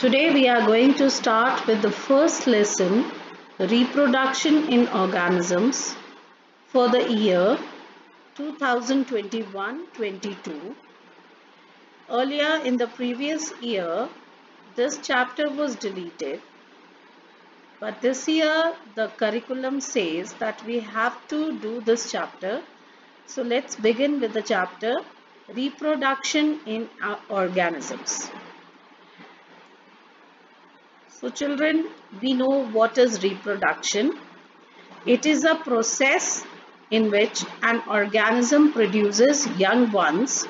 Today we are going to start with the first lesson, Reproduction in Organisms for the year 2021-22. Earlier in the previous year, this chapter was deleted. But this year the curriculum says that we have to do this chapter. So let's begin with the chapter Reproduction in Organisms. So children, we know what is reproduction. It is a process in which an organism produces young ones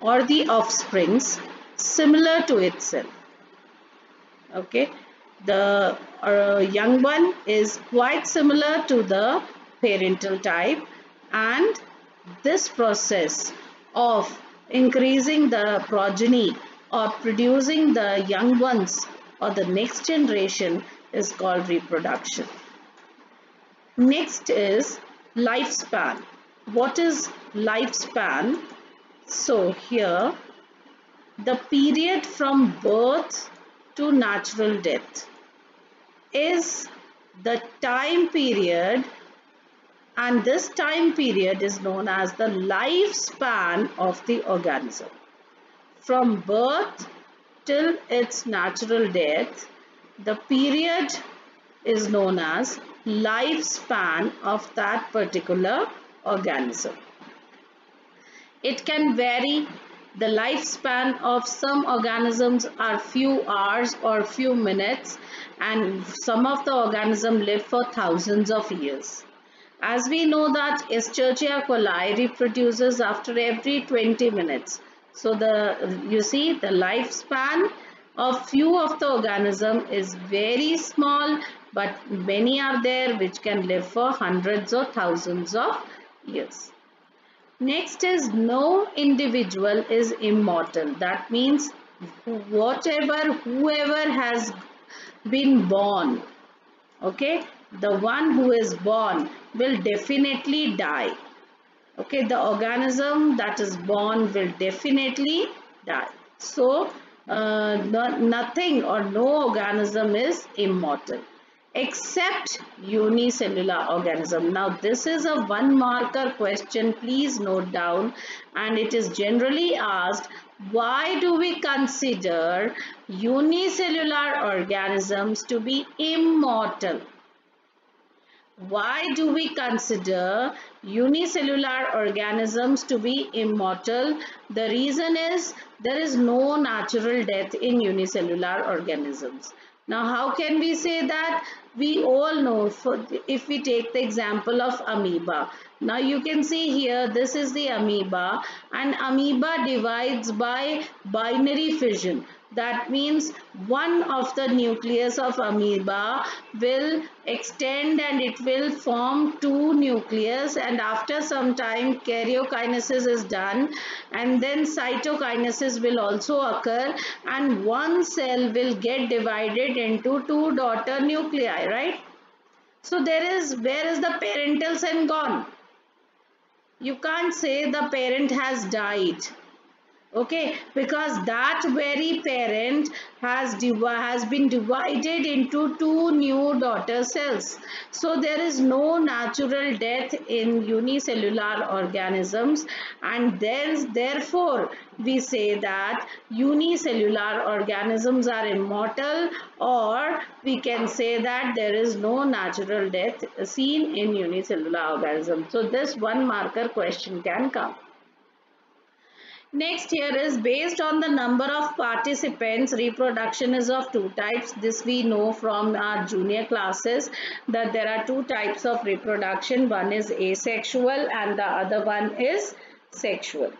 or the offsprings similar to itself. Okay, the uh, young one is quite similar to the parental type and this process of increasing the progeny or producing the young ones or the next generation is called reproduction. Next is lifespan. What is lifespan? So here the period from birth to natural death is the time period and this time period is known as the lifespan of the organism. From birth till its natural death, the period is known as lifespan of that particular organism. It can vary. The lifespan of some organisms are few hours or few minutes and some of the organisms live for thousands of years. As we know that Escherichia coli reproduces after every 20 minutes so the you see the lifespan of few of the organism is very small but many are there which can live for hundreds or thousands of years. Next is no individual is immortal. That means whatever, whoever has been born, okay, the one who is born will definitely die okay the organism that is born will definitely die. So uh, no, nothing or no organism is immortal except unicellular organism. Now this is a one marker question please note down. And it is generally asked why do we consider unicellular organisms to be immortal why do we consider unicellular organisms to be immortal? The reason is there is no natural death in unicellular organisms. Now how can we say that? We all know if we take the example of amoeba. Now you can see here this is the amoeba and amoeba divides by binary fission. That means one of the nucleus of amoeba will extend and it will form two nucleus and after some time karyokinesis is done and then cytokinesis will also occur and one cell will get divided into two daughter nuclei, right? So there is, where is the parental cell gone? You can't say the parent has died okay because that very parent has has been divided into two new daughter cells. So there is no natural death in unicellular organisms and then therefore we say that unicellular organisms are immortal or we can say that there is no natural death seen in unicellular organisms so this one marker question can come Next here is based on the number of participants, reproduction is of two types. This we know from our junior classes that there are two types of reproduction. One is asexual and the other one is sexual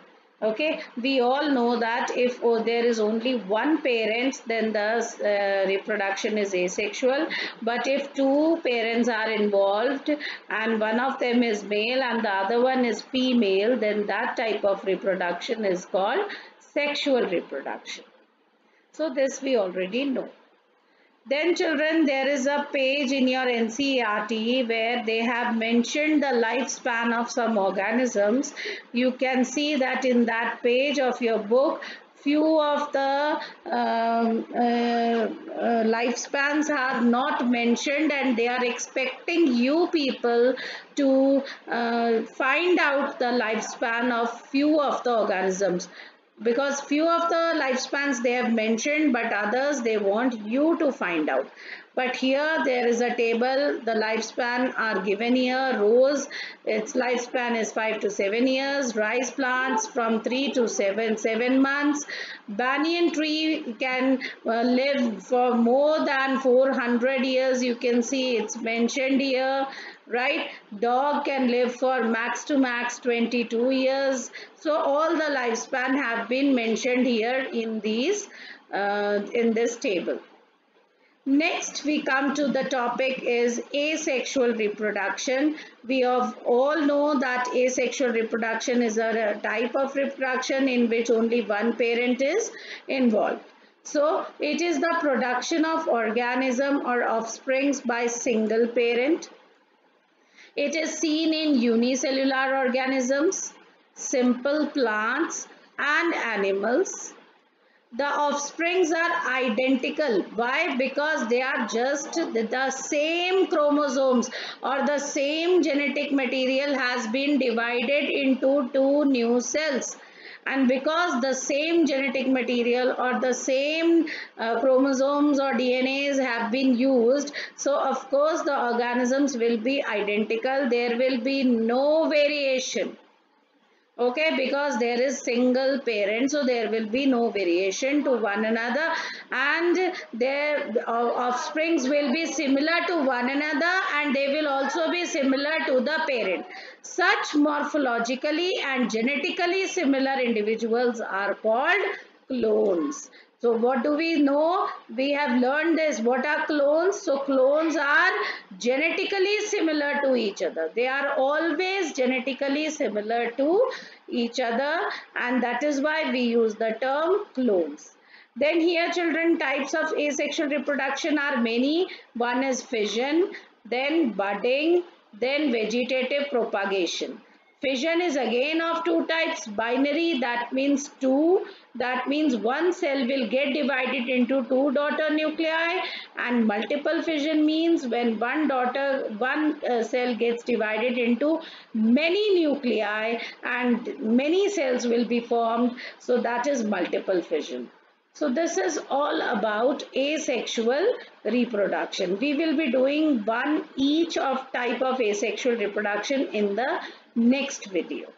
okay? We all know that if oh, there is only one parent then the uh, reproduction is asexual. But if two parents are involved and one of them is male and the other one is female then that type of reproduction is called sexual reproduction. So this we already know then children, there is a page in your NCERT where they have mentioned the lifespan of some organisms. You can see that in that page of your book, few of the um, uh, uh, lifespans are not mentioned and they are expecting you people to uh, find out the lifespan of few of the organisms because few of the lifespans they have mentioned but others they want you to find out but here there is a table. The lifespan are given here rose its lifespan is 5 to 7 years. Rice plants from 3 to 7 7 months. Banyan tree can uh, live for more than 400 years. You can see it's mentioned here right? Dog can live for max to max 22 years. So all the lifespan have been mentioned here in these uh, in this table Next, we come to the topic is asexual reproduction. We have all know that asexual reproduction is a type of reproduction in which only one parent is involved. So, it is the production of organism or offsprings by single parent. It is seen in unicellular organisms, simple plants and animals the offsprings are identical. Why? Because they are just the same chromosomes or the same genetic material has been divided into two new cells. And because the same genetic material or the same uh, chromosomes or DNAs have been used so of course the organisms will be identical. There will be no variation okay because there is single parent so there will be no variation to one another. And their offsprings will be similar to one another and they will also be similar to the parent. Such morphologically and genetically similar individuals are called clones so what do we know? We have learned this. What are clones? So clones are genetically similar to each other. They are always genetically similar to each other and that is why we use the term clones. Then here children types of asexual reproduction are many. One is fission, then budding, then vegetative propagation. Fission is again of two types. Binary that means two. That means one cell will get divided into two daughter nuclei and multiple fission means when one daughter, one uh, cell gets divided into many nuclei and many cells will be formed. So that is multiple fission. So this is all about asexual reproduction. We will be doing one each of type of asexual reproduction in the next video.